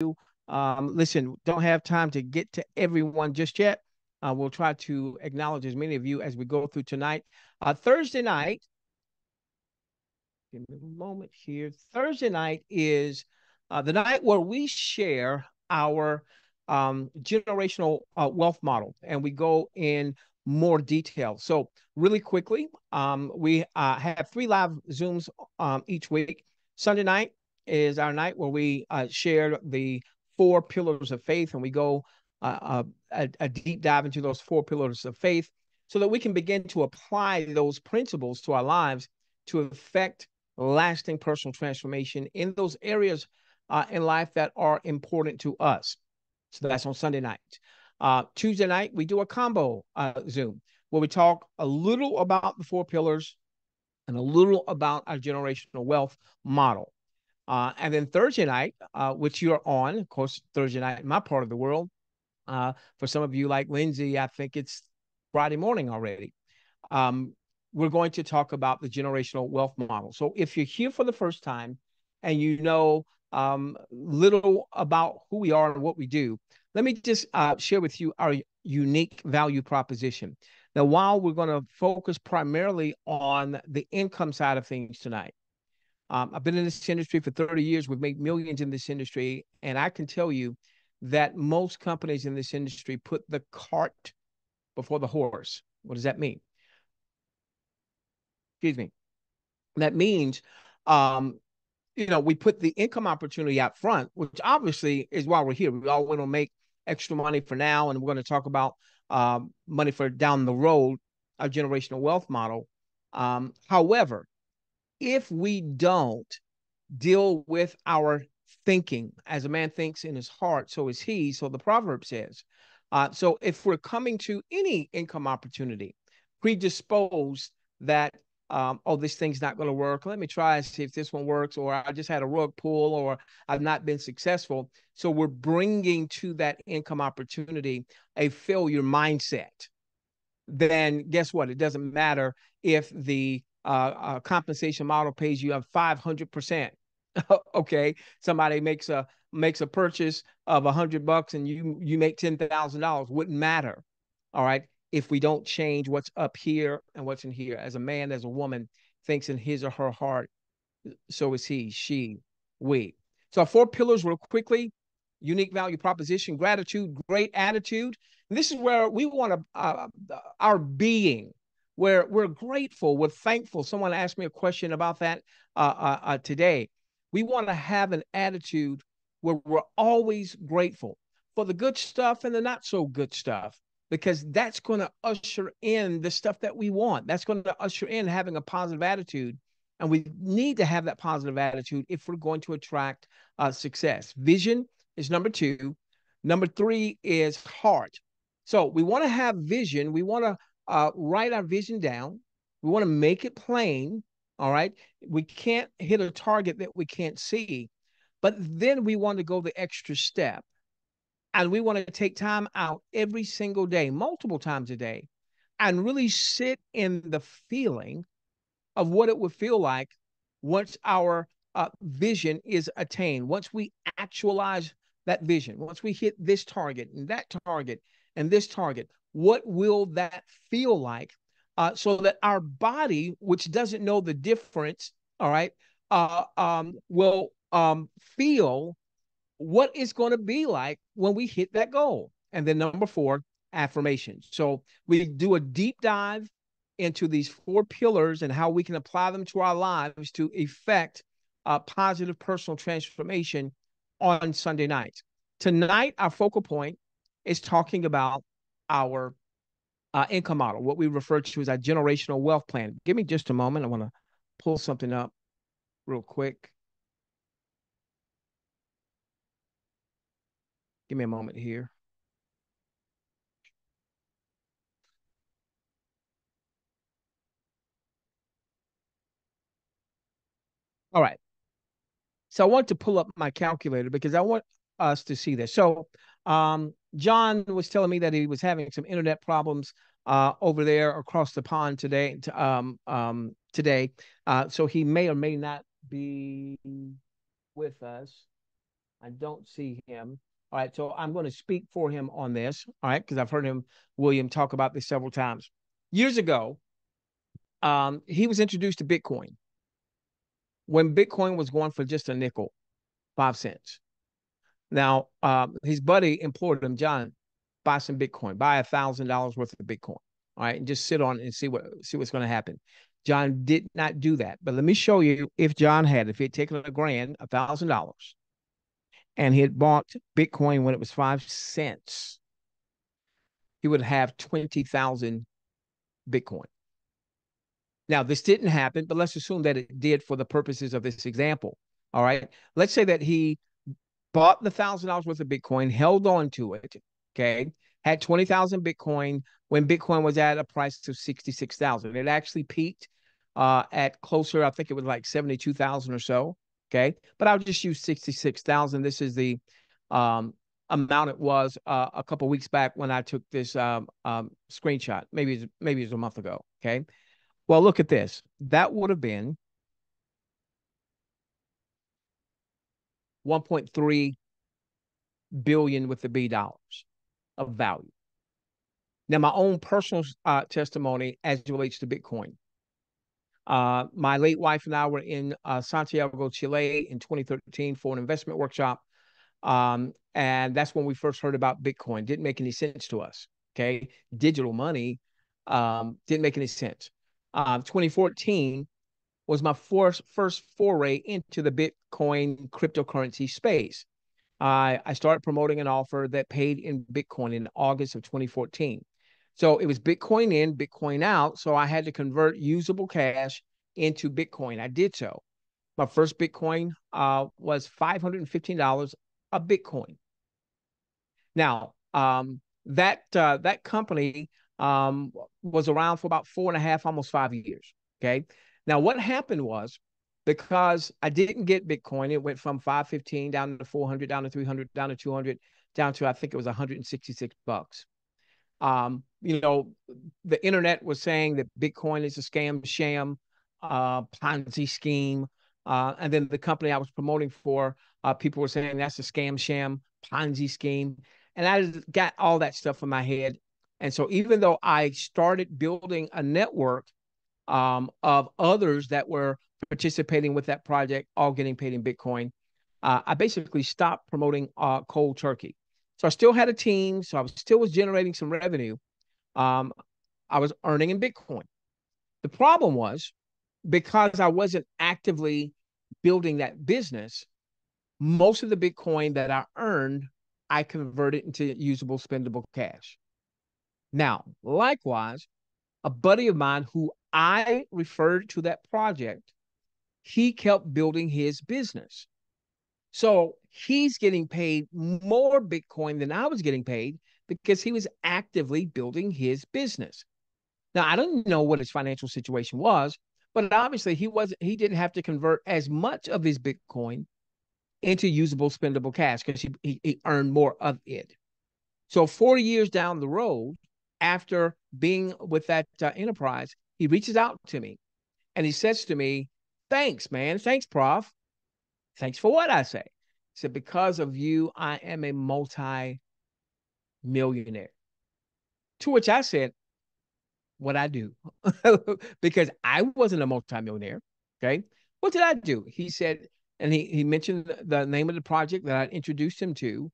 Um, listen, don't have time to get to everyone just yet. Uh, we'll try to acknowledge as many of you as we go through tonight. Uh, Thursday night, give me a moment here. Thursday night is uh, the night where we share our um, generational uh, wealth model and we go in more detail. So, really quickly, um, we uh, have three live Zooms um, each week. Sunday night is our night where we uh, share the four pillars of faith and we go uh, uh, a, a deep dive into those four pillars of faith so that we can begin to apply those principles to our lives to affect lasting personal transformation in those areas uh, in life that are important to us. So that's on Sunday night. Uh, Tuesday night, we do a combo uh, Zoom where we talk a little about the four pillars and a little about our generational wealth model. Uh, and then Thursday night, uh, which you're on, of course, Thursday night in my part of the world. Uh, for some of you like Lindsay, I think it's Friday morning already. Um, we're going to talk about the generational wealth model. So if you're here for the first time and you know um, little about who we are and what we do, let me just uh, share with you our unique value proposition. Now, while we're going to focus primarily on the income side of things tonight, um, I've been in this industry for 30 years. We've made millions in this industry. And I can tell you that most companies in this industry put the cart before the horse. What does that mean? Excuse me. That means, um, you know, we put the income opportunity out front, which obviously is why we're here. We all want to make extra money for now, and we're going to talk about um, money for down the road, our generational wealth model. Um, however, if we don't deal with our thinking, as a man thinks in his heart, so is he. So the proverb says. Uh, so if we're coming to any income opportunity predisposed that um, oh, this thing's not going to work. Let me try and see if this one works, or I just had a rug pull, or I've not been successful. So we're bringing to that income opportunity a failure mindset. Then guess what? It doesn't matter if the uh, uh, compensation model pays you a 500%. okay. Somebody makes a, makes a purchase of a hundred bucks and you, you make $10,000 wouldn't matter. All right. If we don't change what's up here and what's in here as a man, as a woman thinks in his or her heart, so is he, she, we. So four pillars real quickly, unique value proposition, gratitude, great attitude. And this is where we want to, uh, our being, where we're grateful, we're thankful. Someone asked me a question about that uh, uh, uh, today. We want to have an attitude where we're always grateful for the good stuff and the not so good stuff, because that's going to usher in the stuff that we want. That's going to usher in having a positive attitude. And we need to have that positive attitude if we're going to attract uh, success. Vision is number two. Number three is heart. So we want to have vision. We want to uh, write our vision down. We want to make it plain. All right. We can't hit a target that we can't see, but then we want to go the extra step. And we want to take time out every single day, multiple times a day, and really sit in the feeling of what it would feel like once our uh, vision is attained, once we actualize that vision, once we hit this target and that target and this target, what will that feel like? Uh, so that our body, which doesn't know the difference, all right, uh, um, will um, feel what it's going to be like when we hit that goal. And then number four, affirmations. So we do a deep dive into these four pillars and how we can apply them to our lives to effect positive personal transformation on Sunday nights. Tonight, our focal point is talking about our uh, income model, what we refer to as our generational wealth plan. Give me just a moment. I want to pull something up real quick. Give me a moment here. All right. So I want to pull up my calculator because I want us to see this. So um, John was telling me that he was having some internet problems uh, over there across the pond today. Um, um, today, uh, so he may or may not be with us. I don't see him. All right, so I'm going to speak for him on this. All right, because I've heard him, William, talk about this several times. Years ago, um, he was introduced to Bitcoin when Bitcoin was going for just a nickel, five cents. Now, um, his buddy implored him, John, buy some Bitcoin, buy a thousand dollars worth of Bitcoin. All right, and just sit on and see what see what's going to happen. John did not do that. But let me show you if John had, if he had taken a grand, a thousand dollars, and he had bought Bitcoin when it was five cents, he would have 20,000 Bitcoin. Now, this didn't happen, but let's assume that it did for the purposes of this example. All right. Let's say that he bought the thousand dollars worth of Bitcoin, held on to it. Okay. Had 20,000 Bitcoin when Bitcoin was at a price of 66,000. It actually peaked uh, at closer, I think it was like 72,000 or so. Okay. But I'll just use 66,000. This is the um, amount it was uh, a couple weeks back when I took this um, um, screenshot. Maybe, it's, maybe it was a month ago. Okay. Well, look at this. That would have been 1.3 billion with the B dollars of value. Now, my own personal uh, testimony as it relates to Bitcoin. Uh, my late wife and I were in uh, Santiago, Chile in 2013 for an investment workshop. Um, and that's when we first heard about Bitcoin. Didn't make any sense to us. Okay. Digital money um, didn't make any sense. Uh, 2014 was my first, first foray into the Bitcoin cryptocurrency space. I, I started promoting an offer that paid in Bitcoin in August of 2014. So it was Bitcoin in, Bitcoin out. So I had to convert usable cash into Bitcoin. I did so. My first Bitcoin uh, was $515 a Bitcoin. Now, um, that uh, that company um, was around for about four and a half, almost five years. Okay. Now, what happened was because I didn't get Bitcoin, it went from 515 down to 400, down to 300, down to 200, down to I think it was 166 bucks. Um, you know, the internet was saying that Bitcoin is a scam, sham, uh, Ponzi scheme. Uh, and then the company I was promoting for, uh, people were saying that's a scam, sham, Ponzi scheme. And I got all that stuff in my head. And so even though I started building a network um, of others that were participating with that project, all getting paid in Bitcoin, uh, I basically stopped promoting uh, cold turkey. So I still had a team, so I was still was generating some revenue. Um, I was earning in Bitcoin. The problem was because I wasn't actively building that business, most of the Bitcoin that I earned, I converted into usable, spendable cash. Now, likewise, a buddy of mine who I referred to that project, he kept building his business. So he's getting paid more Bitcoin than I was getting paid because he was actively building his business. Now, I don't know what his financial situation was, but obviously he wasn't he didn't have to convert as much of his Bitcoin into usable spendable cash because he, he, he earned more of it. So four years down the road, after being with that uh, enterprise, he reaches out to me and he says to me, Thanks, man. Thanks, Prof. Thanks for what I say. He said, Because of you, I am a multi millionaire. To which I said, What I do? because I wasn't a multi-millionaire. Okay. What did I do? He said, and he, he mentioned the name of the project that I introduced him to.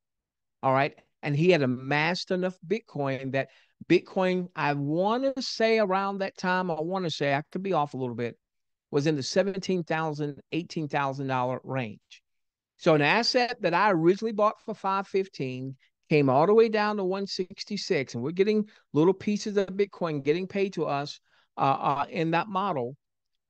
All right. And he had amassed enough Bitcoin that Bitcoin, I want to say around that time, I want to say I could be off a little bit, was in the $17,000, $18,000 range. So an asset that I originally bought for 515 came all the way down to 166 and we're getting little pieces of Bitcoin getting paid to us uh, uh, in that model.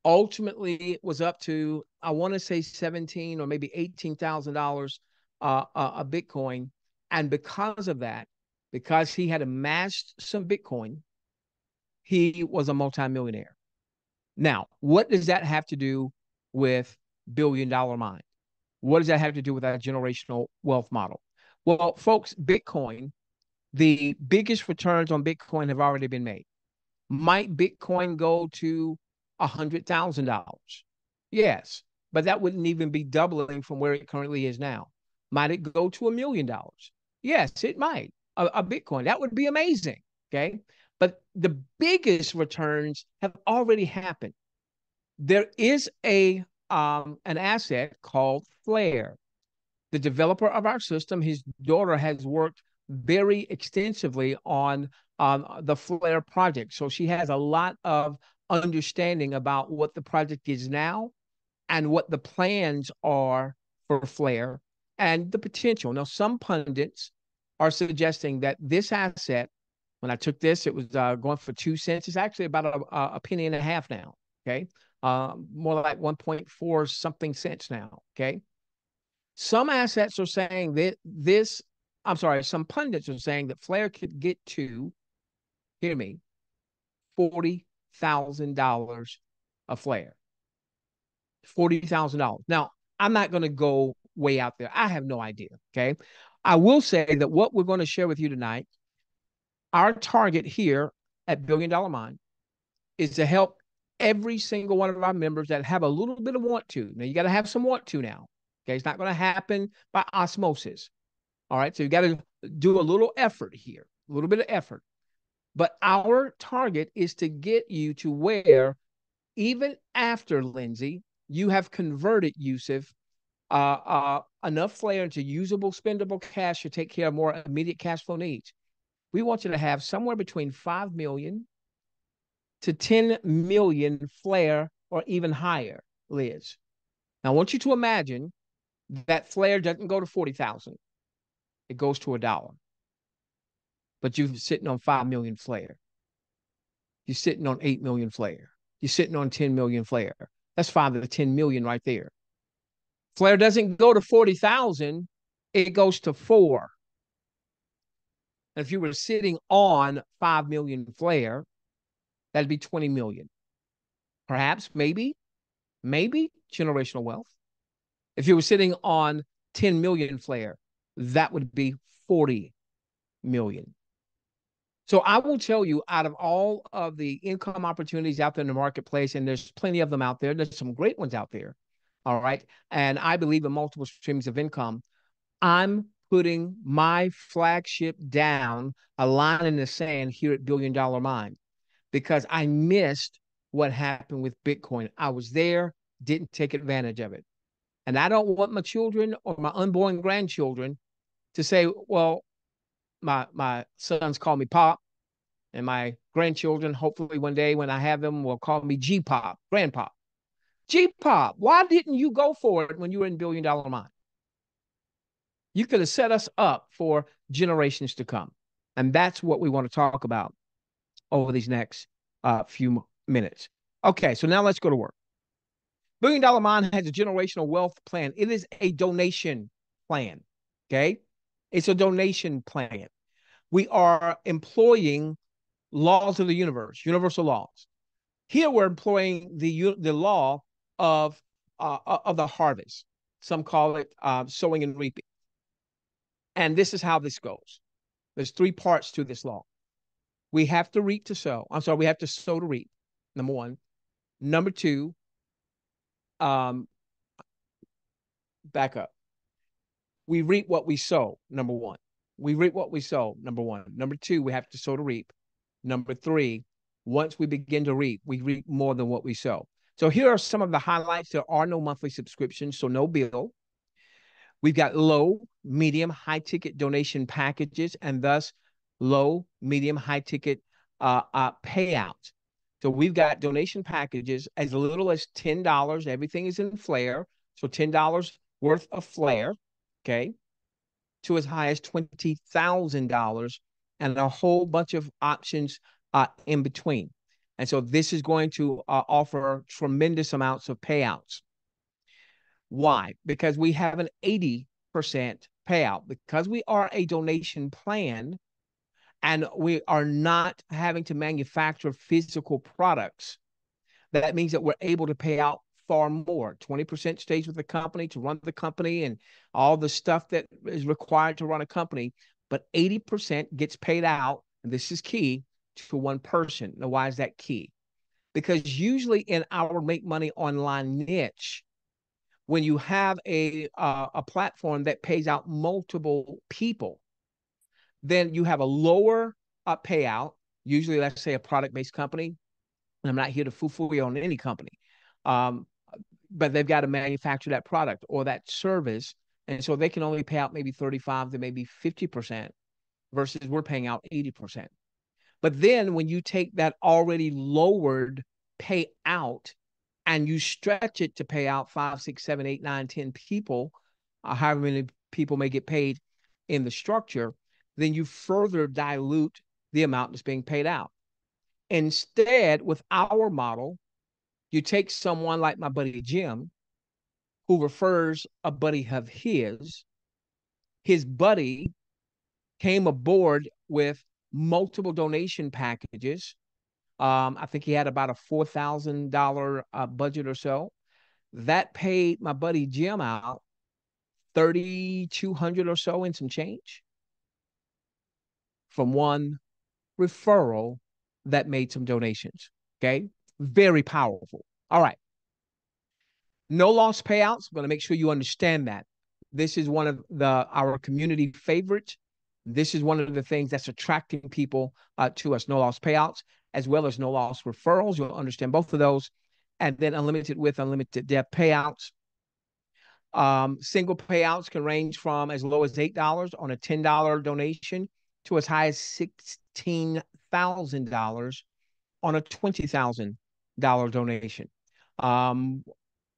Ultimately, it was up to, I want to say 17 or maybe $18,000 uh, uh, a Bitcoin. And because of that, because he had amassed some Bitcoin, he was a multimillionaire. Now, what does that have to do with billion dollar mind? What does that have to do with our generational wealth model? Well, folks, Bitcoin, the biggest returns on Bitcoin have already been made. Might Bitcoin go to a $100,000? Yes, but that wouldn't even be doubling from where it currently is now. Might it go to a million dollars? Yes, it might. A, a Bitcoin. That would be amazing. Okay. But the biggest returns have already happened. There is a um, an asset called Flare. The developer of our system, his daughter has worked very extensively on um, the Flare project. So she has a lot of understanding about what the project is now and what the plans are for Flare and the potential. Now, some pundits are suggesting that this asset, when I took this, it was uh, going for two cents. It's actually about a, a penny and a half now. Okay. Uh, more like 1.4 something cents now. Okay. Some assets are saying that this, I'm sorry, some pundits are saying that Flare could get to, hear me, $40,000 a Flare. $40,000. Now, I'm not going to go way out there. I have no idea. Okay. I will say that what we're going to share with you tonight, our target here at Billion Dollar Mind is to help every single one of our members that have a little bit of want to. Now, you got to have some want to now. Okay. It's not going to happen by osmosis. All right. So you got to do a little effort here, a little bit of effort. But our target is to get you to where, even after Lindsay, you have converted Yusuf uh, uh, enough flare into usable, spendable cash to take care of more immediate cash flow needs. We want you to have somewhere between 5 million to 10 million flare or even higher, Liz. Now, I want you to imagine that flare doesn't go to 40,000. It goes to a dollar. But you're sitting on 5 million flare. You're sitting on 8 million flare. You're sitting on 10 million flare. That's 5 to 10 million right there. Flare doesn't go to 40,000, it goes to four. And if you were sitting on 5 million flare, that'd be 20 million. Perhaps, maybe, maybe generational wealth. If you were sitting on 10 million flare, that would be 40 million. So I will tell you, out of all of the income opportunities out there in the marketplace, and there's plenty of them out there, there's some great ones out there. All right. And I believe in multiple streams of income. I'm putting my flagship down, a line in the sand here at Billion Dollar Mind, because I missed what happened with Bitcoin. I was there, didn't take advantage of it. And I don't want my children or my unborn grandchildren to say, well, my my sons call me Pop, and my grandchildren, hopefully one day when I have them, will call me G Pop, Grandpa. G Pop, why didn't you go for it when you were in Billion Dollar Mind? You could have set us up for generations to come. And that's what we want to talk about over these next uh, few minutes. Okay, so now let's go to work. Billion Dollar Mind has a generational wealth plan. It is a donation plan. Okay. It's a donation plan. We are employing laws of the universe, universal laws. Here we're employing the, the law of uh, of the harvest. Some call it uh, sowing and reaping. And this is how this goes. There's three parts to this law. We have to reap to sow. I'm sorry, we have to sow to reap. Number one. Number two, um, back up. We reap what we sow. Number one. We reap what we sow. Number one. Number two, we have to sow to reap. Number three, once we begin to reap, we reap more than what we sow. So here are some of the highlights. There are no monthly subscriptions, so no bill. We've got low, medium, high ticket donation packages, and thus low, medium, high ticket uh, uh, payout. So we've got donation packages as little as $10. Everything is in Flare. So $10 worth of Flare, okay, to as high as $20,000 and a whole bunch of options uh, in between. And so this is going to uh, offer tremendous amounts of payouts. Why? Because we have an 80% payout. Because we are a donation plan and we are not having to manufacture physical products, that means that we're able to pay out far more. 20% stays with the company to run the company and all the stuff that is required to run a company. But 80% gets paid out, and this is key to one person. Now, why is that key? Because usually in our make money online niche, when you have a uh, a platform that pays out multiple people, then you have a lower uh, payout. Usually, let's say a product based company. And I'm not here to foo-foo you on any company, um, but they've got to manufacture that product or that service, and so they can only pay out maybe 35 to maybe 50 percent, versus we're paying out 80 percent. But then when you take that already lowered payout and you stretch it to pay out five, six, seven, eight, nine, ten people, uh, however many people may get paid in the structure, then you further dilute the amount that's being paid out. Instead, with our model, you take someone like my buddy Jim, who refers a buddy of his. His buddy came aboard with multiple donation packages um, I think he had about a four thousand uh, budget or so. That paid my buddy Jim out thirty two hundred or so in some change from one referral that made some donations. Okay, very powerful. All right, no loss payouts. I'm going to make sure you understand that. This is one of the our community favorites. This is one of the things that's attracting people uh, to us. No loss payouts as well as no loss referrals. You'll understand both of those. And then unlimited with unlimited debt payouts. Um, single payouts can range from as low as $8 on a $10 donation to as high as $16,000 on a $20,000 donation. Um,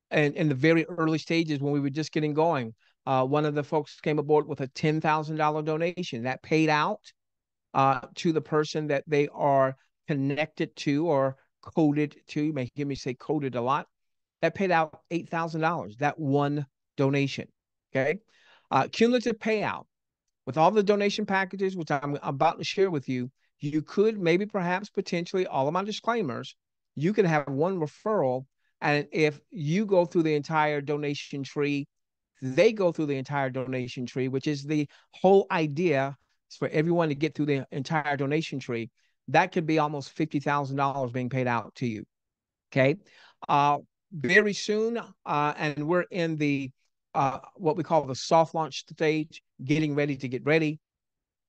and in the very early stages when we were just getting going, uh, one of the folks came aboard with a $10,000 donation that paid out uh, to the person that they are connected to or coded to, you may hear me say coded a lot, that paid out $8,000, that one donation. Okay. Uh, cumulative payout with all the donation packages, which I'm about to share with you, you could maybe perhaps potentially all of my disclaimers, you could have one referral. And if you go through the entire donation tree, they go through the entire donation tree, which is the whole idea is for everyone to get through the entire donation tree that could be almost $50,000 being paid out to you. Okay. Uh, very soon, uh, and we're in the uh, what we call the soft launch stage, getting ready to get ready.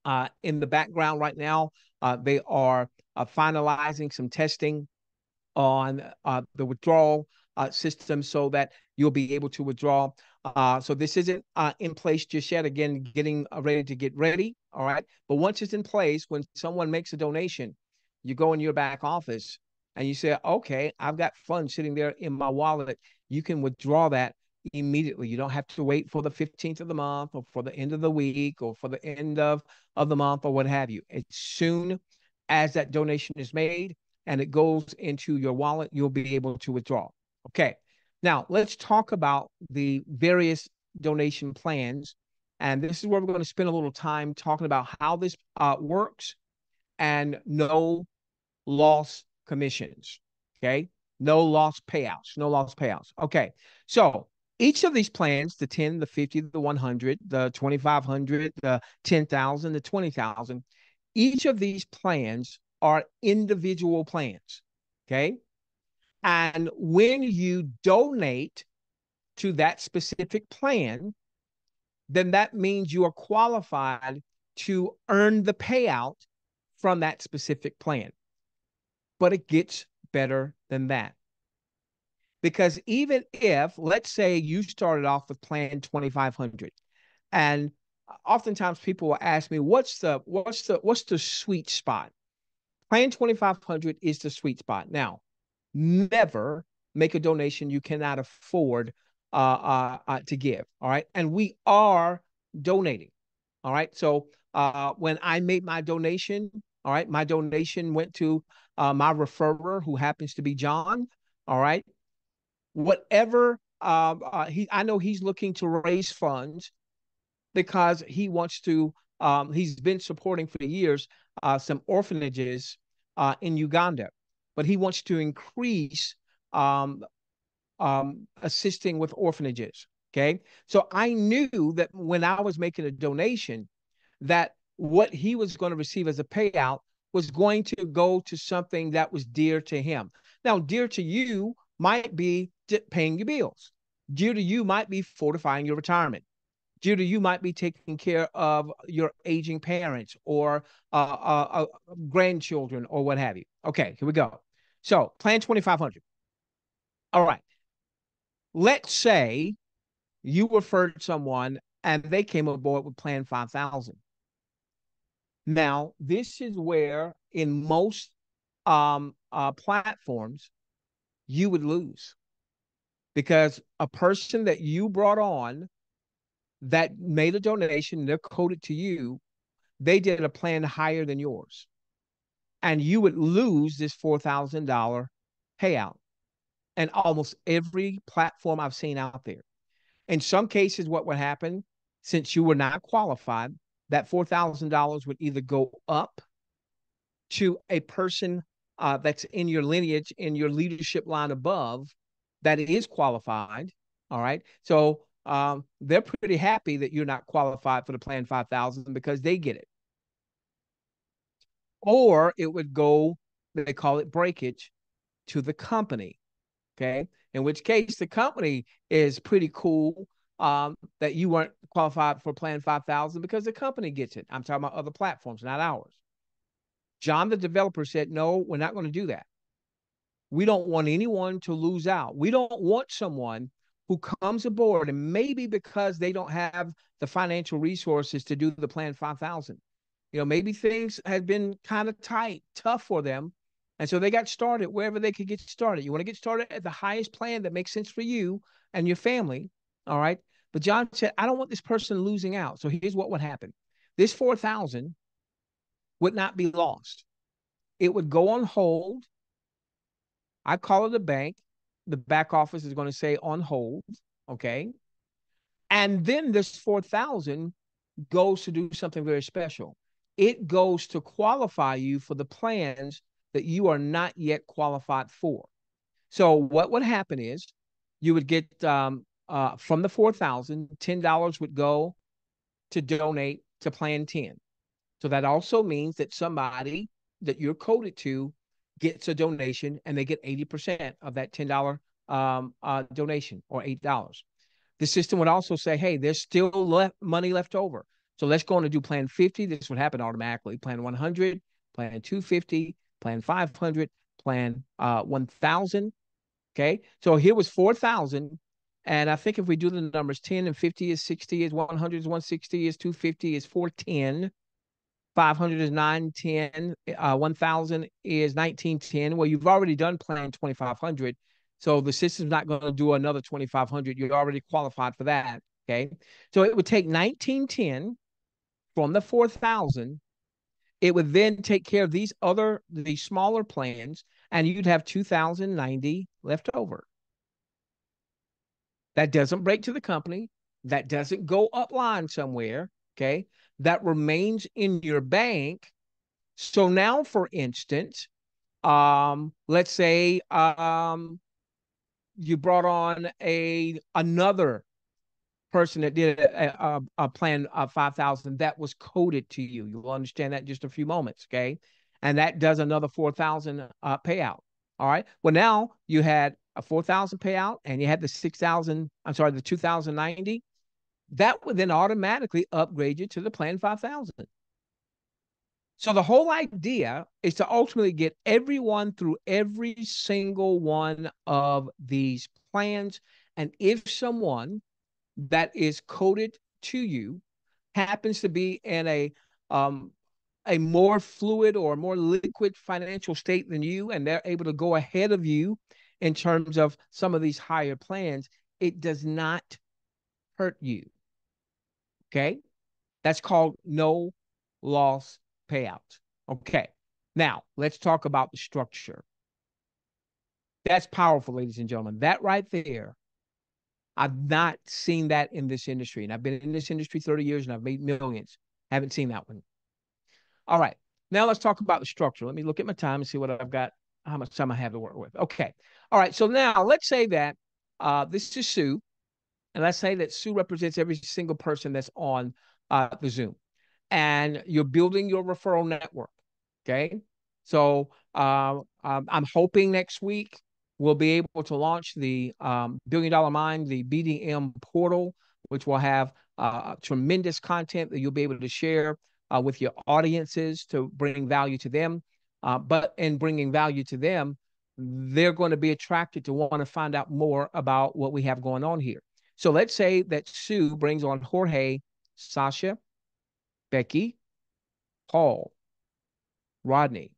Uh, in the background right now, uh, they are uh, finalizing some testing on uh, the withdrawal uh, system so that you'll be able to withdraw. Uh, so this isn't uh, in place just yet. Again, getting uh, ready to get ready. All right. But once it's in place, when someone makes a donation, you go in your back office and you say, okay, I've got funds sitting there in my wallet. You can withdraw that immediately. You don't have to wait for the 15th of the month or for the end of the week or for the end of, of the month or what have you. As soon as that donation is made and it goes into your wallet, you'll be able to withdraw. Okay. Now let's talk about the various donation plans. And this is where we're going to spend a little time talking about how this uh, works and no loss commissions. Okay. No loss payouts. No loss payouts. Okay. So each of these plans, the 10, the 50, the 100, the 2500, the 10,000, the 20,000, each of these plans are individual plans. Okay. And when you donate to that specific plan, then that means you are qualified to earn the payout from that specific plan. But it gets better than that. Because even if, let's say, you started off with plan 2500 and oftentimes people will ask me what's the what's the what's the sweet spot plan 2500 is the sweet spot now never make a donation you cannot afford uh, uh, uh, to give. All right. And we are donating. All right. So uh, when I made my donation, all right, my donation went to uh, my referrer who happens to be John. All right. Whatever um, uh, he, I know he's looking to raise funds because he wants to. Um, he's been supporting for years some orphanages in Uganda but he wants to increase um, um, assisting with orphanages. Okay. So I knew that when I was making a donation, that what he was going to receive as a payout was going to go to something that was dear to him. Now, dear to you might be paying your bills. Dear to you might be fortifying your retirement Dear to you might be taking care of your aging parents or uh, uh, uh, grandchildren or what have you. Okay, here we go. So, plan 2500. All right. Let's say you referred someone and they came aboard with plan 5000. Now, this is where in most um, uh, platforms you would lose because a person that you brought on that made a donation, they're coded to you, they did a plan higher than yours. And you would lose this $4,000 payout. And almost every platform I've seen out there. In some cases, what would happen, since you were not qualified, that $4,000 would either go up to a person uh, that's in your lineage, in your leadership line above, that is qualified. All right. So um, they're pretty happy that you're not qualified for the Plan 5000 because they get it. Or it would go, they call it breakage, to the company. Okay. In which case, the company is pretty cool um, that you weren't qualified for Plan 5000 because the company gets it. I'm talking about other platforms, not ours. John, the developer, said, No, we're not going to do that. We don't want anyone to lose out. We don't want someone who comes aboard and maybe because they don't have the financial resources to do the plan 5000 you know maybe things had been kind of tight tough for them and so they got started wherever they could get started. You want to get started at the highest plan that makes sense for you and your family all right? But john said i don't want this person losing out. So here's what would happen. This 4000 would not be lost. It would go on hold. I call it a bank. The back office is going to say on hold, okay? And then this 4,000 goes to do something very special. It goes to qualify you for the plans that you are not yet qualified for. So what would happen is you would get um, uh, from the 4,000, $10 would go to donate to plan 10. So that also means that somebody that you're coded to gets a donation and they get 80% of that $10 um, uh, donation or $8. The system would also say, hey, there's still money left over. So let's go on and do plan 50. This would happen automatically. Plan 100, plan 250, plan 500, plan uh, 1000. Okay. So here was 4,000. And I think if we do the numbers 10 and 50 is 60, is 100 is 160, is 250 is 410. 500 is 910, uh, 1000 is 1910. Well, you've already done plan 2500. So the system's not going to do another 2500. You're already qualified for that. Okay. So it would take 1910 from the 4000. It would then take care of these other, these smaller plans, and you'd have 2090 left over. That doesn't break to the company. That doesn't go upline somewhere. Okay that remains in your bank. So now, for instance, um, let's say um, you brought on a another person that did a, a, a plan of 5000 that was coded to you you'll understand that in just a few moments okay and that does another 4000 uh, payout all right well now you had a 4000 payout and you had the 6000 i'm sorry the 2090 that would then automatically upgrade you to the plan 5000. So the whole idea is to ultimately get everyone through every single one of these plans. And if someone that is coded to you happens to be in a um, a more fluid or more liquid financial state than you, and they're able to go ahead of you in terms of some of these higher plans, it does not hurt you. Okay. That's called no loss payout. Okay. Now let's talk about the structure. That's powerful, ladies and gentlemen. That right there, I've not seen that in this industry. And I've been in this industry 30 years and I've made millions. Haven't seen that one. All right. Now let's talk about the structure. Let me look at my time and see what I've got, how much time I have to work with. Okay. All right. So now let's say that uh, this is Sue. And let's say that Sue represents every single person that's on uh, the Zoom, and you're building your referral network. Okay. So uh, um, I'm hoping next week We'll be able to launch the um, Billion Dollar Mind, the BDM portal, which will have uh, tremendous content that you'll be able to share uh, with your audiences to bring value to them. Uh, but in bringing value to them, they're going to be attracted to want to find out more about what we have going on here. So let's say that Sue brings on Jorge, Sasha, Becky, Paul, Rodney,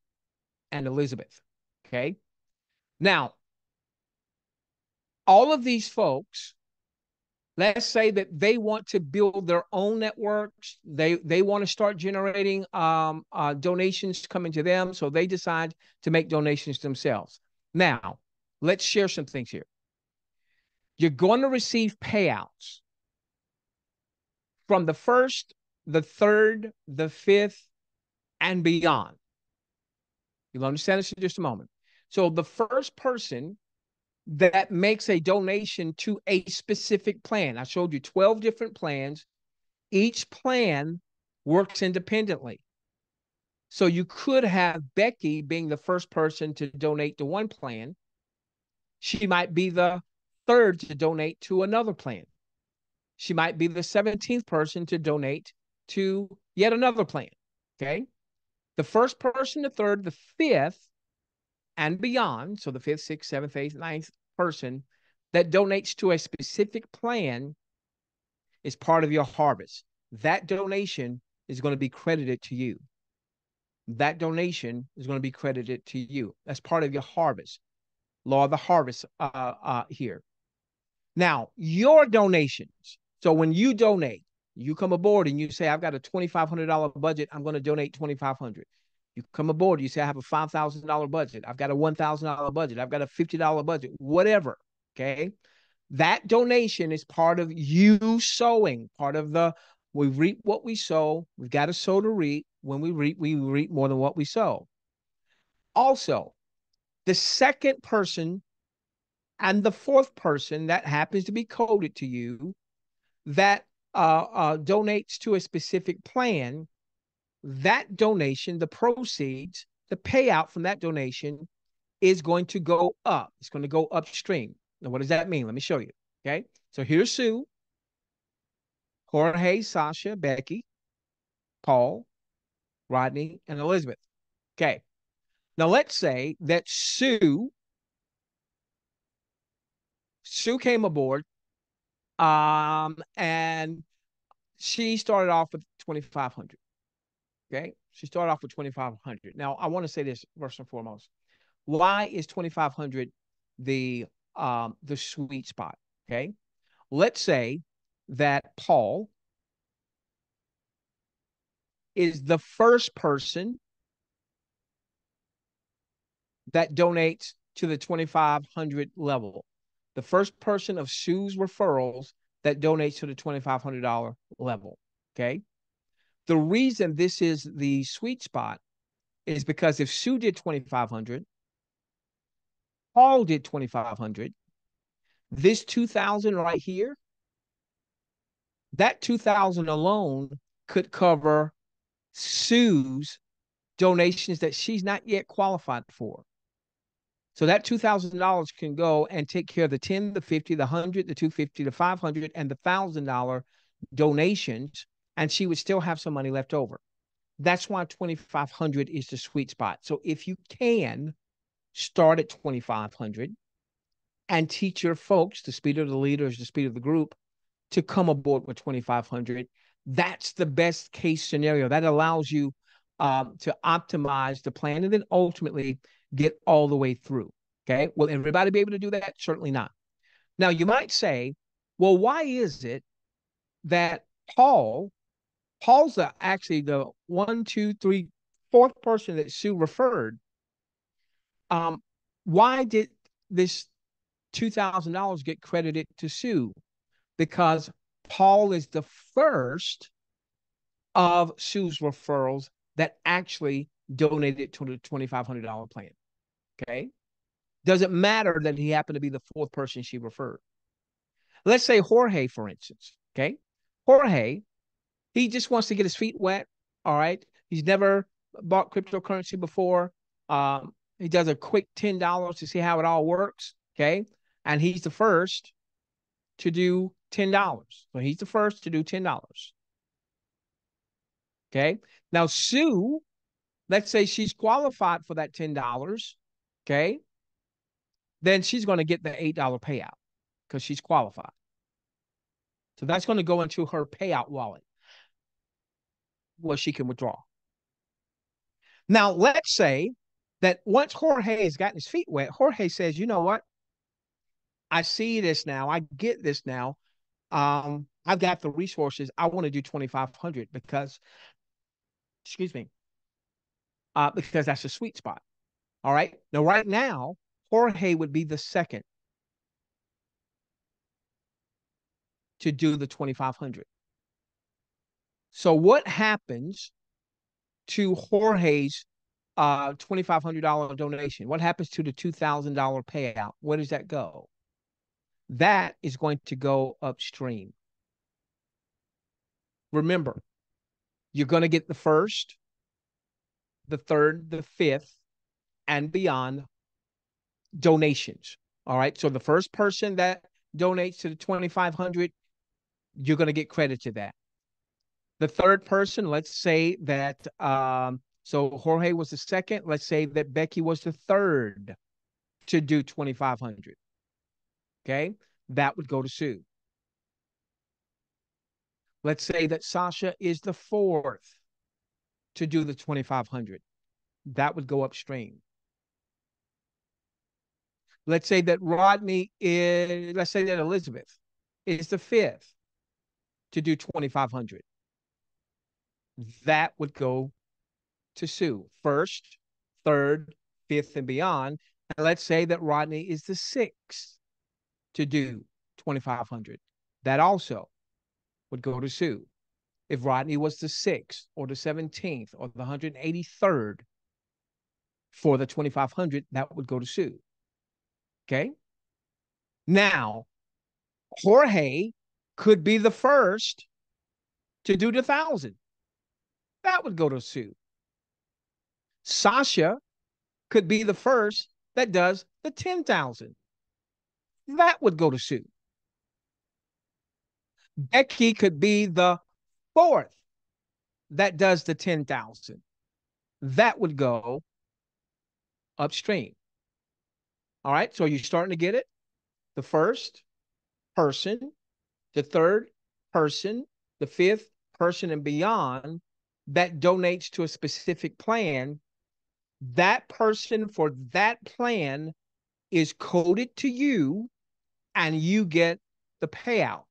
and Elizabeth. Okay. Now, all of these folks, let's say that they want to build their own networks. They they want to start generating um, uh, donations coming to them. So they decide to make donations themselves. Now, let's share some things here. You're going to receive payouts from the first, the third, the fifth, and beyond. You'll understand this in just a moment. So the first person that makes a donation to a specific plan, I showed you 12 different plans. Each plan works independently. So you could have Becky being the first person to donate to one plan. She might be the third to donate to another plan. She might be the 17th person to donate to yet another plan. Okay. The first person, the third, the fifth, and beyond. So the fifth, sixth, seventh, eighth, ninth person that donates to a specific plan is part of your harvest. That donation is going to be credited to you that donation is going to be credited to you. That's part of your harvest. Law of the harvest uh, uh, here. Now, your donations. So when you donate, you come aboard and you say, I've got a $2,500 budget. I'm going to donate 2500 You come aboard, you say, I have a $5,000 budget. I've got a $1,000 budget. I've got a $50 budget, whatever. Okay. That donation is part of you sowing, part of the we reap what we sow. We've got to sow to reap. When we reap, we reap more than what we sow. Also, the second person and the fourth person that happens to be coded to you that uh, uh, donates to a specific plan, that donation, the proceeds, the payout from that donation is going to go up. It's going to go upstream. Now, what does that mean? Let me show you. Okay. So here's Sue. Jorge, Sasha, Becky, Paul, Rodney, and Elizabeth. Okay. Now let's say that Sue Sue came aboard um and she started off with 2500 okay she started off with 2500 now i want to say this first and foremost why is 2500 the um the sweet spot okay let's say that Paul is the first person that donates to the 2500 level. The first person of Sue's referrals that donates to the $2500 level, okay? The reason this is the sweet spot is because if Sue did 2500, Paul did 2500, this 2000 right here that 2000 alone could cover Sue's donations that she's not yet qualified for. So that $2,000 can go and take care of the 10, the 50, the 100, the 250, the 500 and the $1,000 donations and she would still have some money left over. That's why 2500 is the sweet spot. So if you can start at 2500 and teach your folks the speed of the leaders, the speed of the group to come aboard with 2500 that's the best case scenario that allows you um, to optimize the plan and then ultimately get all the way through okay will everybody be able to do that certainly not now you might say well why is it that paul paul's the, actually the one two three fourth person that sue referred um why did this $2000 get credited to sue because Paul is the first of Sue's referrals that actually donated to the $2,500 plan. Okay. Doesn't matter that he happened to be the fourth person she referred. Let's say Jorge, for instance. Okay. Jorge, he just wants to get his feet wet. All right. He's never bought cryptocurrency before. Um, He does a quick $10 to see how it all works. Okay. And he's the first to do $10. So he's the first to do $10. Okay. Now, Sue, let's say she's qualified for that $10. Okay. Then she's going to get the $8 payout because she's qualified. So that's going to go into her payout wallet where she can withdraw. Now, let's say that once Jorge has gotten his feet wet, Jorge says, you know what? I see this now. I get this now. Um, I've got the resources. I want to do 2,500 because, excuse me, uh, because that's a sweet spot. All right. Now, right now, Jorge would be the second to do the 2,500. So, what happens to Jorge's uh, $2,500 donation? What happens to the $2,000 payout? Where does that go? That is going to go upstream. Remember, you're going to get the first, the third, the fifth, and beyond donations. All right. So the first person that donates to the 2500 you're going to get credit to that. The third person, let's say that um, so Jorge was the second. Let's say that Becky was the third to do 2500 Okay. That would go to Sue. Let's say that Sasha is the fourth to do the 2500 That would go upstream. Let's say that Rodney is, let's say that Elizabeth is the fifth to do 2500 That would go to Sue first, third, fifth, and beyond. And let's say that Rodney is the sixth to do 2500 That also would go to Sue. If Rodney was the sixth or the 17th or the 183rd for the 2500 that would go to Sue. Okay. Now, Jorge could be the first to do the thousand. That would go to Sue. Sasha could be the first that does the 10,000. That would go to Sue. Becky could be the fourth that does the 10,000. That would go upstream. All right. So you're starting to get it. The first person, the third person, the fifth person, and beyond that donates to a specific plan. That person for that plan is coded to you and you get the payout.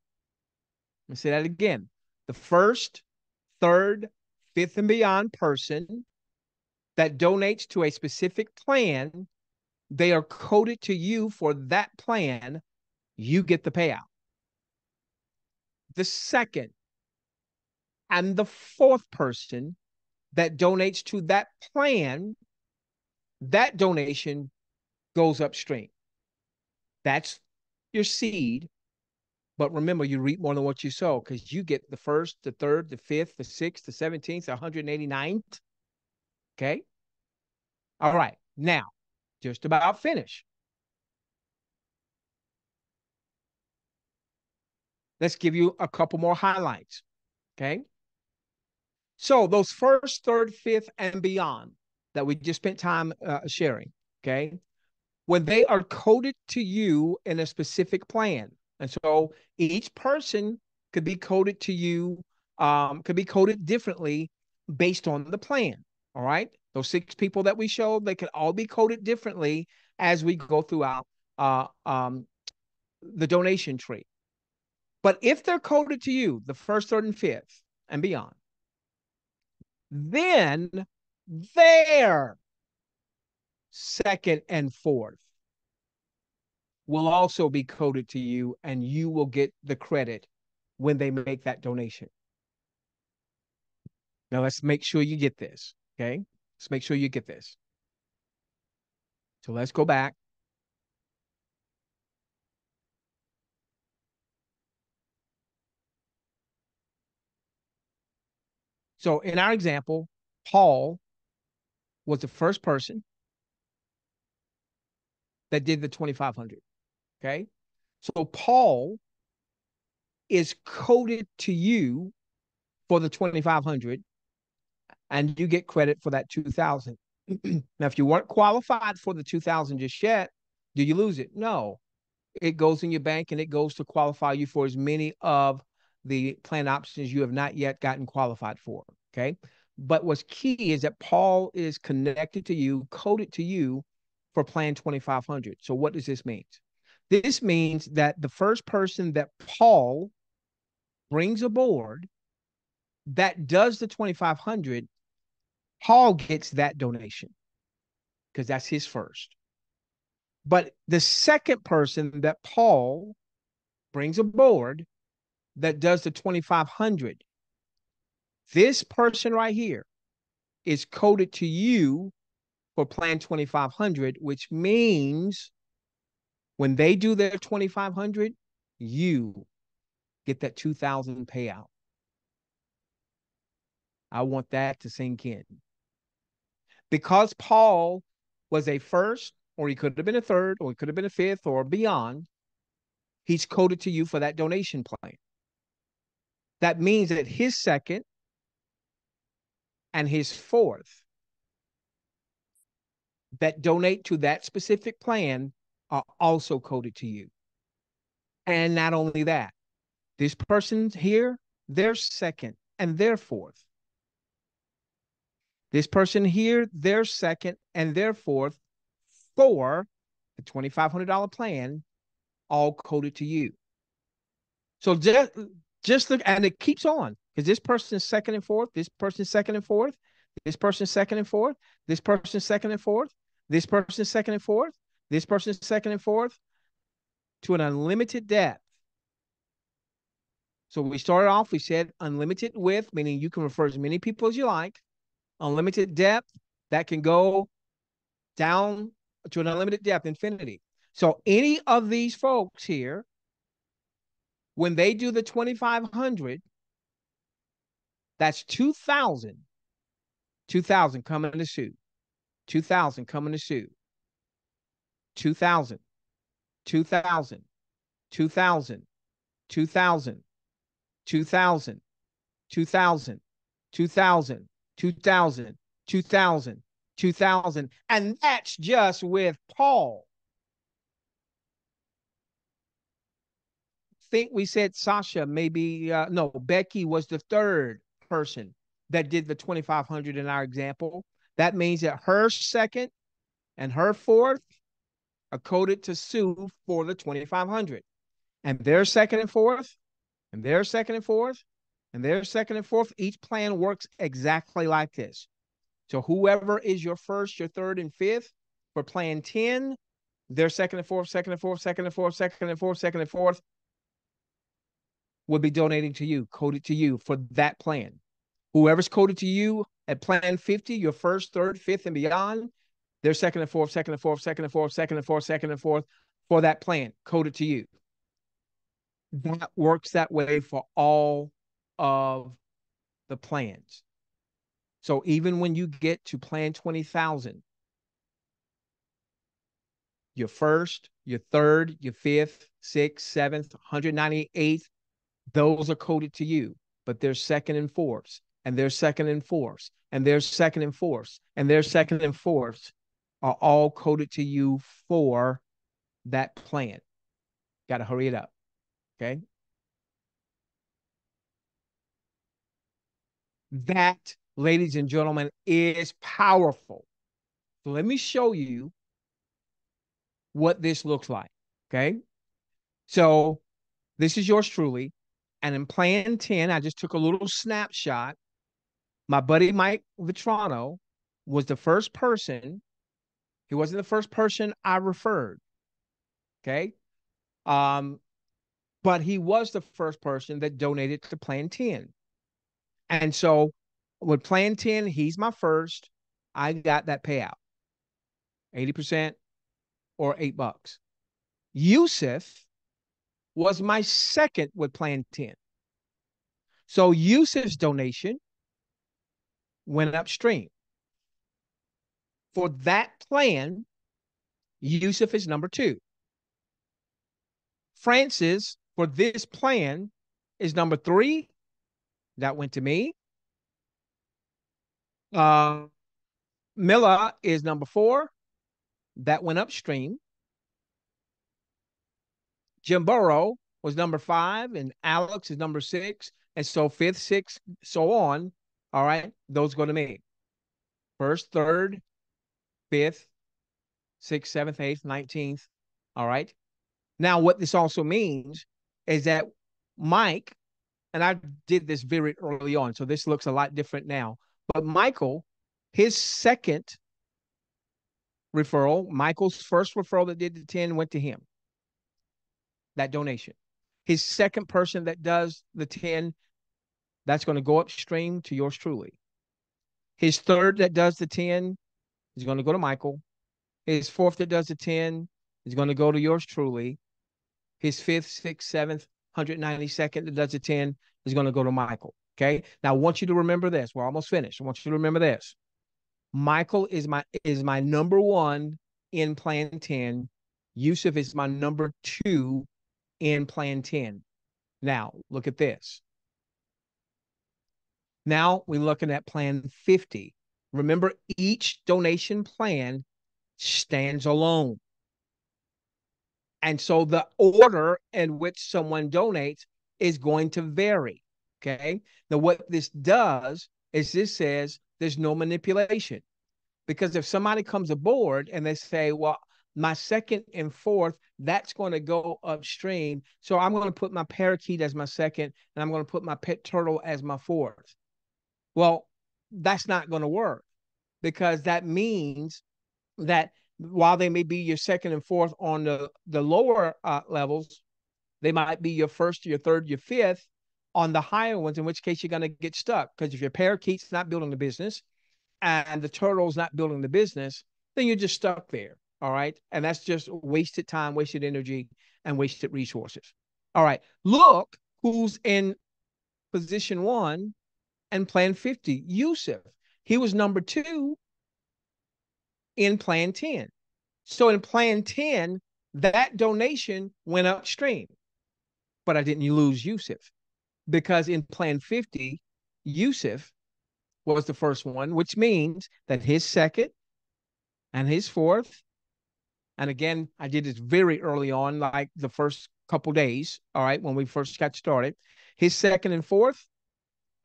Let me say that again. The first, third, fifth, and beyond person that donates to a specific plan they are coded to you for that plan, you get the payout. The second and the fourth person that donates to that plan, that donation goes upstream. That's your seed. But remember, you reap more than what you sow because you get the first, the third, the fifth, the sixth, the 17th, the 189th. Okay. All right. Now, just about finished. Let's give you a couple more highlights. Okay. So those first, third, fifth, and beyond that we just spent time uh, sharing. Okay. When they are coded to you in a specific plan. And so each person could be coded to you, um, could be coded differently based on the plan. All right. Those six people that we showed, they can all be coded differently as we go throughout uh, um, the donation tree. But if they're coded to you, the first, third, and fifth, and beyond, then their second and fourth will also be coded to you, and you will get the credit when they make that donation. Now, let's make sure you get this. Okay. Let's make sure you get this. So let's go back. So in our example, Paul was the first person that did the 2500. Okay. So Paul is coded to you for the 2500 and you get credit for that 2000. now, if you weren't qualified for the 2000 just yet, do you lose it? No. It goes in your bank and it goes to qualify you for as many of the plan options you have not yet gotten qualified for. Okay. But what's key is that Paul is connected to you, coded to you for plan 2500. So what does this mean? This means that the first person that Paul brings aboard that does the 2500, Paul gets that donation because that's his first. But the second person that Paul brings aboard that does the 2500, this person right here is coded to you for plan 2500, which means when they do their 2500, you get that 2000 payout. I want that to sink in. Because Paul was a first, or he could have been a third, or he could have been a fifth, or beyond, he's coded to you for that donation plan. That means that his second and his fourth that donate to that specific plan are also coded to you. And not only that, this person here, they're second and they're fourth. This person here, they're second and they're fourth for the $2,500 plan, all coded to you. So just, just look, and it keeps on because this person is second and fourth, this person is second and fourth, this person is second and fourth, this person is second and fourth, this person is second and fourth, this person is second and fourth to an unlimited depth. So we started off, we said unlimited width, meaning you can refer as many people as you like. Unlimited depth, that can go down to an unlimited depth, infinity. So any of these folks here, when they do the 2500, that's 2000. 2000 coming to Sue. 2000 coming to Sue. 2000. 2000. 2000. 2000. 2000. 2000. 2000. 2000. 2000. 2000. And that's just with Paul. Think we said Sasha, maybe uh, no, Becky was the third person that did the 2500 in our example. That means that her second and her fourth are coded to Sue for the 2500. And their second and fourth, and their second and fourth, and their second and fourth, each plan works exactly like this. So whoever is your first, your third, and fifth for plan 10, their second and fourth, second and fourth, second and fourth, second and fourth, second and fourth would be donating to you, coded to you for that plan. Whoever's coded to you at plan 50, your first, third, fifth, and beyond, their second and fourth, second and fourth, second and fourth, second and fourth, second and fourth for that plan, coded to you. That works that way for all of the plans. So even when you get to plan 20,000, your first, your third, your fifth, sixth, seventh, 198th, those are coded to you, but they're second and fourths, and they're second and fourths, and they're second and fourths, and they're second and fourths are all coded to you for that plan. Got to hurry it up. Okay. That, ladies and gentlemen, is powerful. So let me show you what this looks like. Okay. So this is yours truly. And in plan 10, I just took a little snapshot. My buddy Mike Vitrano was the first person. He wasn't the first person I referred. Okay. Um, but he was the first person that donated to plan 10. And so with plan 10, he's my first. I got that payout 80% or eight bucks. Yusuf was my second with Plan 10. So Yusuf's donation went upstream. For that plan, Yusuf is number two. Francis for this plan is number three. That went to me. Uh, is number four. That went upstream. Jim Burrow was number five, and Alex is number six. And so fifth, sixth, so on. All right. Those go to me. First, third, fifth, sixth, seventh, eighth, nineteenth. All right. Now, what this also means is that Mike, and I did this very early on, so this looks a lot different now. But Michael, his second referral, Michael's first referral that did the 10 went to him. That donation. His second person that does the 10, that's going to go upstream to yours truly. His third that does the 10 is going to go to Michael. His fourth that does the 10 is going to go to yours truly. His fifth, sixth, seventh, 192nd that does the 10 is going to go to Michael. Okay. Now I want you to remember this. We're almost finished. I want you to remember this. Michael is my is my number one in plan 10. Yusuf is my number two in plan 10. Now look at this. Now we're looking at plan 50. Remember, each donation plan stands alone. And so the order in which someone donates is going to vary. Okay. Now, what this does is this says there's no manipulation. Because if somebody comes aboard and they say, well, my second and fourth, that's going to go upstream. So I'm going to put my parakeet as my second, and I'm going to put my pet turtle as my fourth. Well, that's not going to work because that means that while they may be your second and fourth on the the lower uh, levels, they might be your first, your third, your fifth on the higher ones. In which case, you're going to get stuck because if your parakeet's not building the business and the turtle's not building the business, then you're just stuck there. All right, and that's just wasted time, wasted energy, and wasted resources. All right, look who's in position one and plan 50 Yusuf. He was number two in plan 10. So in plan 10, that donation went upstream, but I didn't lose Yusuf because in plan 50, Yusuf was the first one, which means that his second and his fourth, and again, I did this very early on, like the first couple days, all right, when we first got started. His second and fourth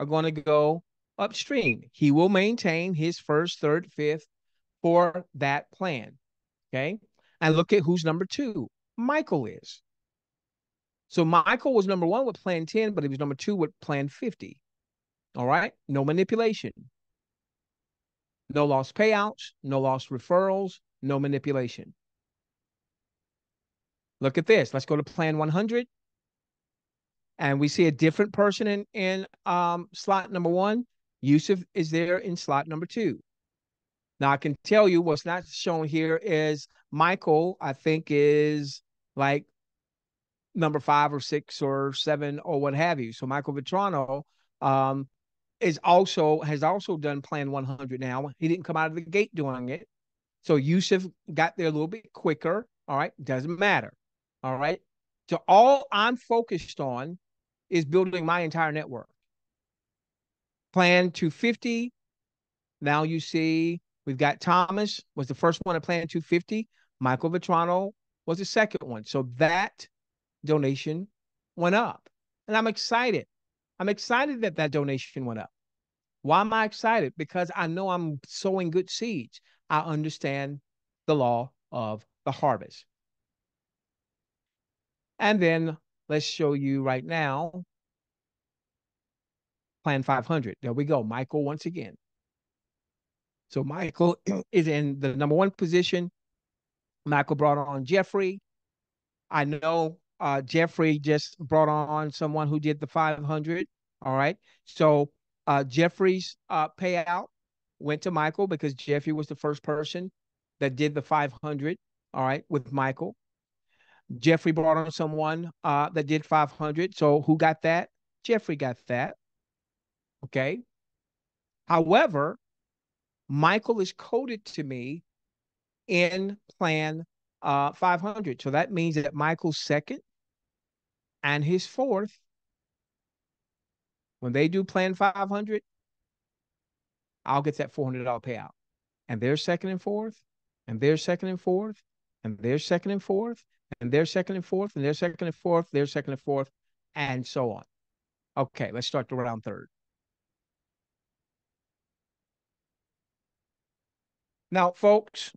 are going to go upstream. He will maintain his first, third, fifth, for that plan. Okay. And look at who's number two. Michael is. So Michael was number one with plan 10, but he was number two with plan 50. All right. No manipulation. No lost payouts, no lost referrals, no manipulation. Look at this. Let's go to plan 100. And we see a different person in, in um, slot number one. Yusuf is there in slot number two. Now I can tell you what's not shown here is Michael, I think, is like number five or six or seven or what have you. So Michael Vitrano um, is also has also done Plan 100 now. He didn't come out of the gate doing it. So Yusuf got there a little bit quicker. All right, doesn't matter. All right. So all I'm focused on is building my entire network. Plan 250. Now you see We've got Thomas was the first one to plan 250. Michael Vitrano was the second one. So that donation went up. And I'm excited. I'm excited that that donation went up. Why am I excited? Because I know I'm sowing good seeds. I understand the law of the harvest. And then let's show you right now Plan 500. There we go. Michael once again. So Michael is in the number one position. Michael brought on Jeffrey. I know uh, Jeffrey just brought on someone who did the 500. All right. So uh, Jeffrey's uh, payout went to Michael because Jeffrey was the first person that did the 500. All right. With Michael. Jeffrey brought on someone uh, that did 500. So who got that? Jeffrey got that. Okay. However, Michael is coded to me in plan uh, 500. So that means that Michael's second and his fourth, when they do plan 500, I'll get that $400 payout. And they're second and fourth, and they're second and fourth, and they're second and fourth, and they're second and fourth, and they're second and fourth, they're second and fourth, and so on. Okay, let's start the round third. Now, folks,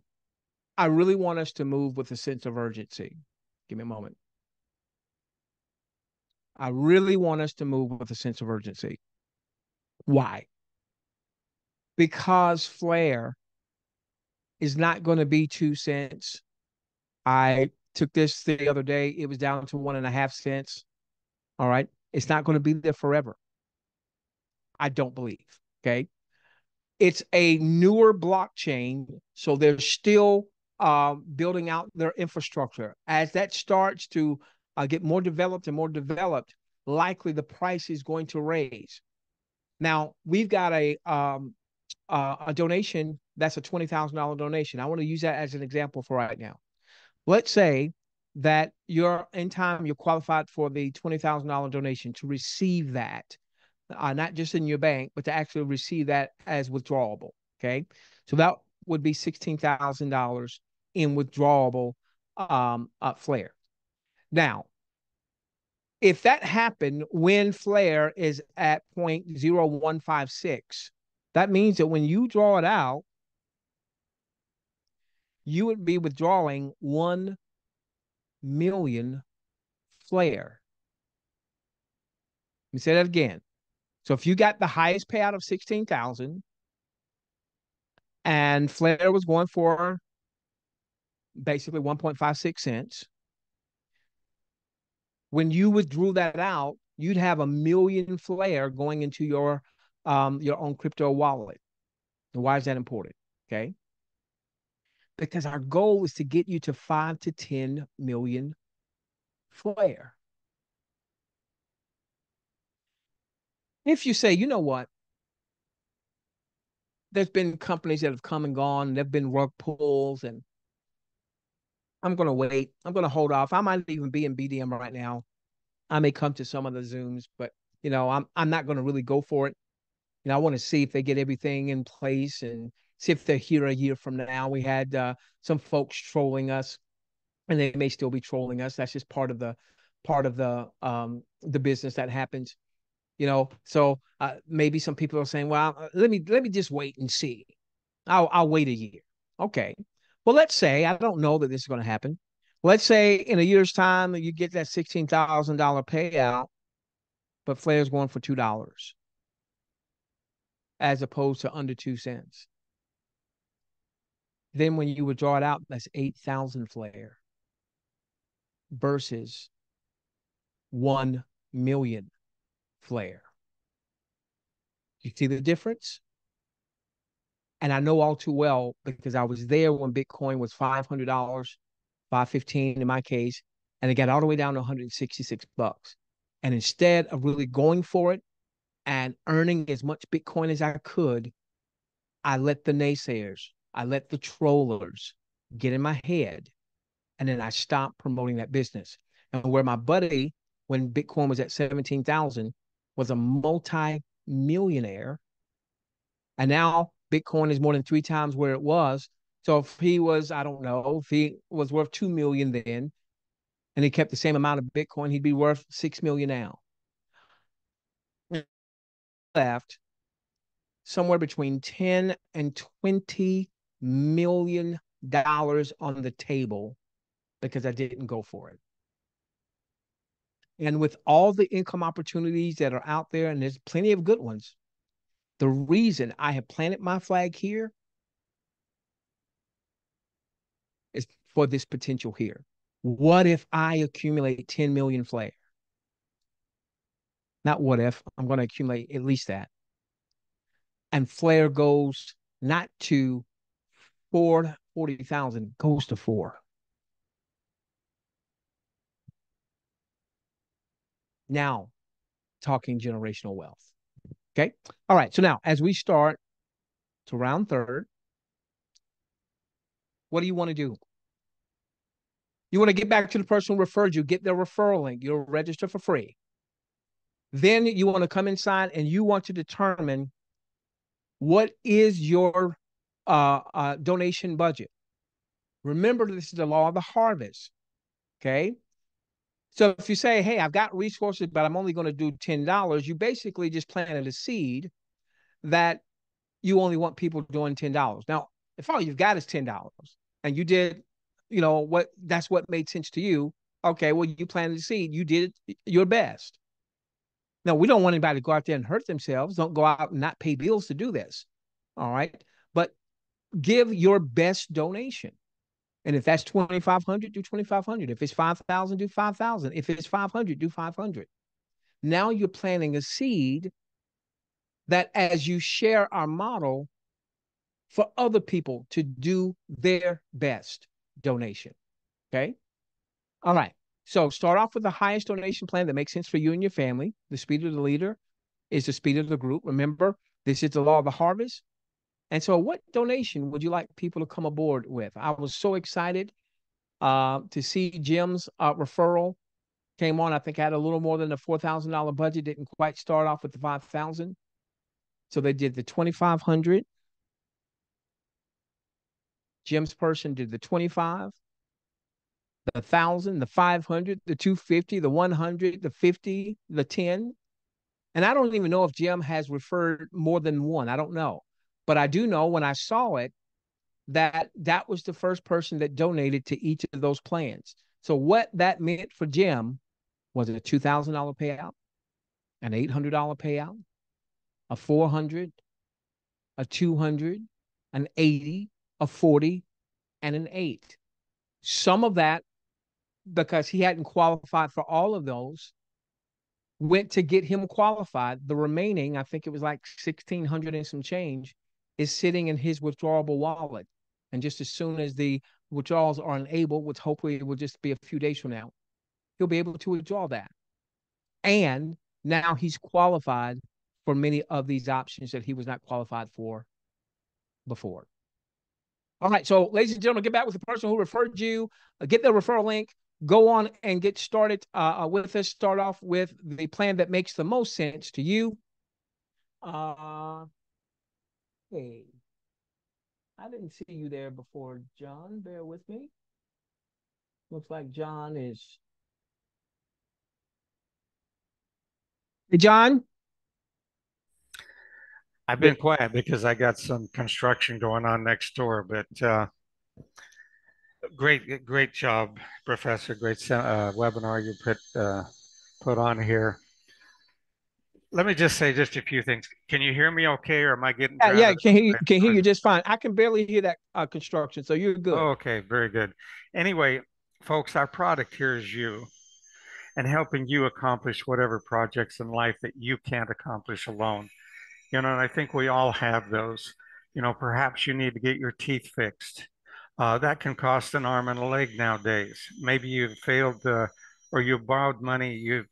I really want us to move with a sense of urgency. Give me a moment. I really want us to move with a sense of urgency. Why? Because Flare is not going to be two cents. I took this the other day. It was down to one and a half cents. All right. It's not going to be there forever. I don't believe. Okay. It's a newer blockchain. So they're still uh, building out their infrastructure. As that starts to uh, get more developed and more developed, likely the price is going to raise. Now we've got a um, uh, a donation that's a twenty thousand dollar donation. I want to use that as an example for right now. Let's say that you're in time, you're qualified for the twenty thousand dollar donation to receive that, uh, not just in your bank, but to actually receive that as withdrawable. Okay, so that would be sixteen thousand dollars in withdrawable um, uh, flare. Now, if that happened when flare is at 0.0156, that means that when you draw it out, you would be withdrawing 1 million flare. Let me say that again. So if you got the highest payout of 16,000 and flare was going for basically 1.56 cents. When you withdrew that out, you'd have a million flare going into your um, your own crypto wallet. Why is that important? Okay. Because our goal is to get you to five to 10 million flare. If you say, you know what, there's been companies that have come and gone, and there've been rug pulls, and I'm gonna wait. I'm gonna hold off. I might even be in BDM right now. I may come to some of the Zooms, but you know, I'm I'm not gonna really go for it. You know, I want to see if they get everything in place and see if they're here a year from now. We had uh, some folks trolling us, and they may still be trolling us. That's just part of the part of the um the business that happens. You know, so uh, maybe some people are saying, "Well, uh, let me let me just wait and see. I'll I'll wait a year." Okay, well, let's say, I don't know that this is going to happen. Let's say in a year's time you get that $16,000 payout, but Flare's going for $2 as opposed to under two cents. Then when you withdraw it out, that's 8,000 Flare versus 1 million Flare. You see the difference? And I know all too well because I was there when Bitcoin was $500, 515 in my case, and it got all the way down to 166 bucks. And instead of really going for it and earning as much Bitcoin as I could, I let the naysayers, I let the trollers get in my head. And then I stopped promoting that business. And where my buddy, when Bitcoin was at 17,000, was a multi millionaire. And now Bitcoin is more than three times where it was. So if he was, I don't know, if he was worth two million then, and he kept the same amount of Bitcoin, he'd be worth six million now. Left somewhere between 10 and 20 million dollars on the table because I didn't go for it. And with all the income opportunities that are out there, and there's plenty of good ones, the reason I have planted my flag here is for this potential here. What if I accumulate 10 million flare? Not what if, I'm going to accumulate at least that. And flare goes not to thousand, goes to four. Now, talking generational wealth. Okay. All right. So now, as we start to round third, what do you want to do? You want to get back to the person who referred you, get their referral link. You'll register for free. Then you want to come inside and you want to determine what is your uh, uh, donation budget. Remember, this is the law of the harvest. Okay. So if you say, hey, I've got resources, but I'm only going to do $10, you basically just planted a seed that you only want people doing $10. Now, if all you've got is $10 and you did, you know, what that's what made sense to you, okay, well, you planted the seed, you did your best. Now, we don't want anybody to go out there and hurt themselves. Don't go out and not pay bills to do this. All right. Give your best donation. And if that's 2500 do 2500 If it's 5000 do 5000 If it's 500 do 500 Now you're planting a seed that as you share our model for other people to do their best donation. Okay. All right. So start off with the highest donation plan that makes sense for you and your family. The speed of the leader is the speed of the group. Remember, this is the law of the harvest. And so, what donation would you like people to come aboard with? I was so excited uh, to see Jim's uh, referral came on. I think I had a little more than a four thousand dollar budget. Didn't quite start off with the five thousand, so they did the twenty five hundred. Jim's person did the twenty five, the thousand, the five hundred, the two fifty, the one hundred, the fifty, the ten. And I don't even know if Jim has referred more than one. I don't know. But I do know when I saw it that that was the first person that donated to each of those plans. So what that meant for Jim was a two thousand dollar payout, an eight hundred dollar payout, a four hundred, a two hundred, an eighty, a forty, and an eight. Some of that, because he hadn't qualified for all of those, went to get him qualified. The remaining, I think it was like sixteen hundred and some change, is sitting in his withdrawable wallet. And just as soon as the withdrawals are enabled, which hopefully it will just be a few days from now, he'll be able to withdraw that. And now he's qualified for many of these options that he was not qualified for before. All right. So, ladies and gentlemen, get back with the person who referred you, uh, get the referral link, go on and get started uh, uh, with us. Start off with the plan that makes the most sense to you. Uh, Hey, I didn't see you there before, John. Bear with me. Looks like John is. Hey, John. I've been quiet because I got some construction going on next door, but uh, great, great job, Professor. Great uh, webinar you put uh, put on here let me just say just a few things. Can you hear me okay, or am I getting? Yeah, yeah, can hear you, can hear you just fine. I can barely hear that uh, construction, so you're good. Oh, okay, very good. Anyway, folks, our product here is you, and helping you accomplish whatever projects in life that you can't accomplish alone. You know, and I think we all have those. You know, perhaps you need to get your teeth fixed. Uh, that can cost an arm and a leg nowadays. Maybe you've failed, uh, or you borrowed money. You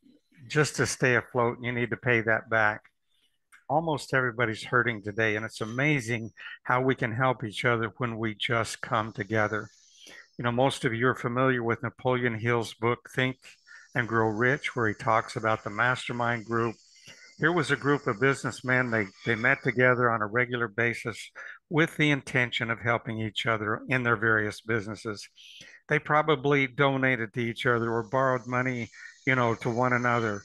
just to stay afloat, you need to pay that back. Almost everybody's hurting today, and it's amazing how we can help each other when we just come together. You know, most of you are familiar with Napoleon Hill's book, Think and Grow Rich, where he talks about the mastermind group. Here was a group of businessmen. They, they met together on a regular basis with the intention of helping each other in their various businesses. They probably donated to each other or borrowed money you know, to one another.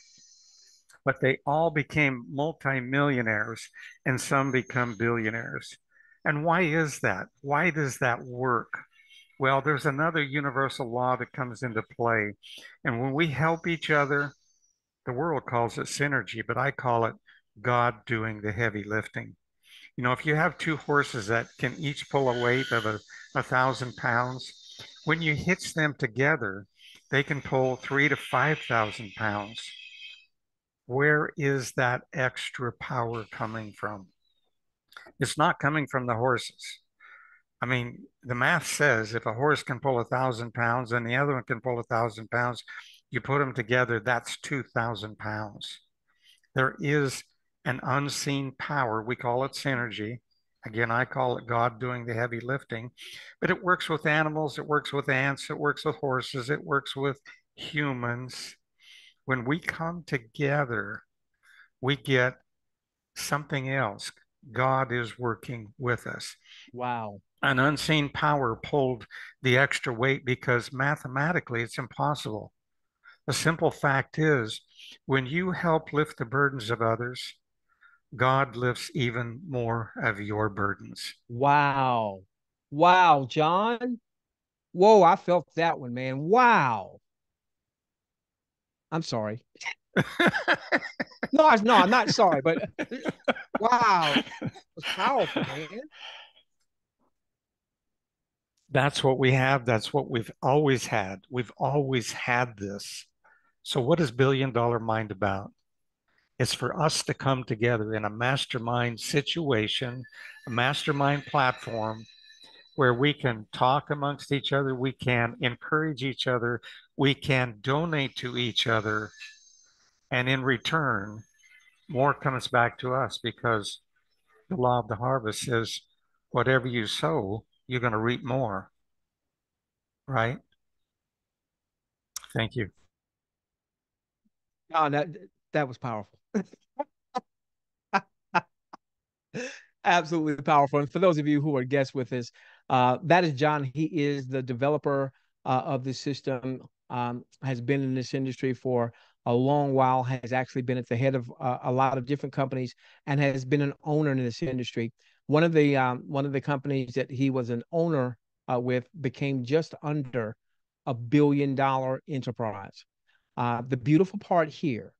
But they all became multimillionaires and some become billionaires. And why is that? Why does that work? Well, there's another universal law that comes into play. And when we help each other, the world calls it synergy, but I call it God doing the heavy lifting. You know, if you have two horses that can each pull a weight of a, a thousand pounds, when you hitch them together, they can pull three to 5,000 pounds. Where is that extra power coming from? It's not coming from the horses. I mean, the math says if a horse can pull a thousand pounds and the other one can pull a thousand pounds, you put them together, that's 2,000 pounds. There is an unseen power, we call it synergy, Again, I call it God doing the heavy lifting, but it works with animals, it works with ants, it works with horses, it works with humans. When we come together, we get something else. God is working with us. Wow. An unseen power pulled the extra weight because mathematically it's impossible. The simple fact is, when you help lift the burdens of others, God lifts even more of your burdens. Wow. Wow, John. Whoa, I felt that one, man. Wow. I'm sorry. no, I, no, I'm not sorry, but wow, it was powerful, man. That's what we have. That's what we've always had. We've always had this. So, what is Billion Dollar Mind about? It's for us to come together in a mastermind situation, a mastermind platform where we can talk amongst each other, we can encourage each other, we can donate to each other, and in return, more comes back to us because the law of the harvest says whatever you sow, you're going to reap more. Right? Thank you. Oh, that that was powerful. Absolutely powerful. And for those of you who are guests with us, uh, that is John. He is the developer uh, of the system. Um, has been in this industry for a long while. Has actually been at the head of uh, a lot of different companies and has been an owner in this industry. One of the um, one of the companies that he was an owner uh, with became just under a billion dollar enterprise. Uh, the beautiful part here,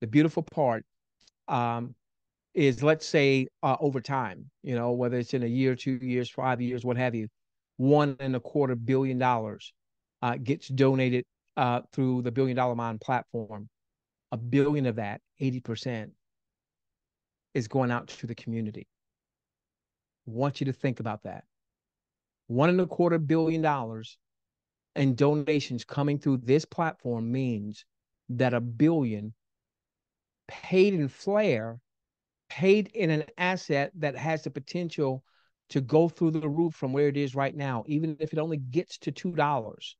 the beautiful part um, is let's say uh, over time, you know, whether it's in a year, two years, five years, what have you, one and a quarter billion dollars uh, gets donated uh, through the Billion Dollar Mind platform. A billion of that, 80%, is going out to the community. I want you to think about that. One and a quarter billion dollars in donations coming through this platform means that a billion paid in flare paid in an asset that has the potential to go through the roof from where it is right now, even if it only gets to two dollars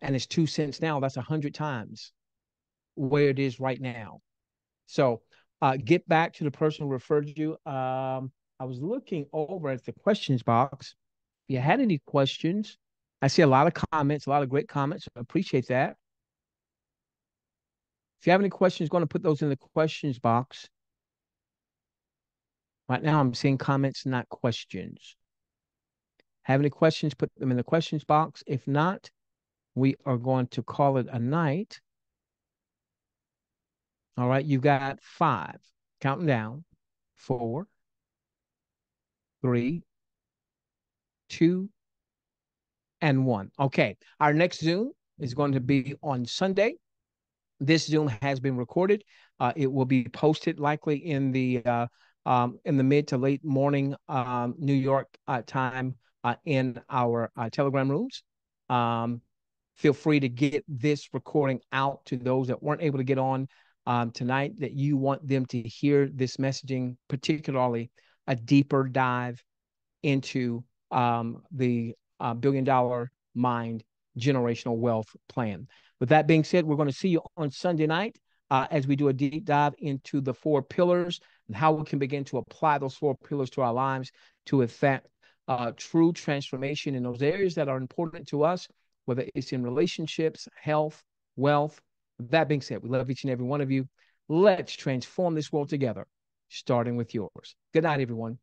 and it's two cents now, that's a hundred times where it is right now. So uh, get back to the person who referred you. Um, I was looking over at the questions box. If you had any questions, I see a lot of comments, a lot of great comments. I appreciate that. If you have any questions, going to put those in the questions box. Right now, I'm seeing comments, not questions. Have any questions, put them in the questions box. If not, we are going to call it a night. All right, you've got five. Counting down. Four, three, two, and one. Okay, our next Zoom is going to be on Sunday. This Zoom has been recorded. Uh, it will be posted likely in the uh, um, in the mid to late morning um, New York uh, time uh, in our uh, Telegram rooms. Um, feel free to get this recording out to those that weren't able to get on um, tonight, that you want them to hear this messaging, particularly a deeper dive into um, the uh, billion dollar mind generational wealth plan. With that being said, we're going to see you on Sunday night uh, as we do a deep dive into the four pillars and how we can begin to apply those four pillars to our lives to effect uh, true transformation in those areas that are important to us, whether it's in relationships, health, wealth. With that being said, we love each and every one of you. Let's transform this world together, starting with yours. Good night, everyone.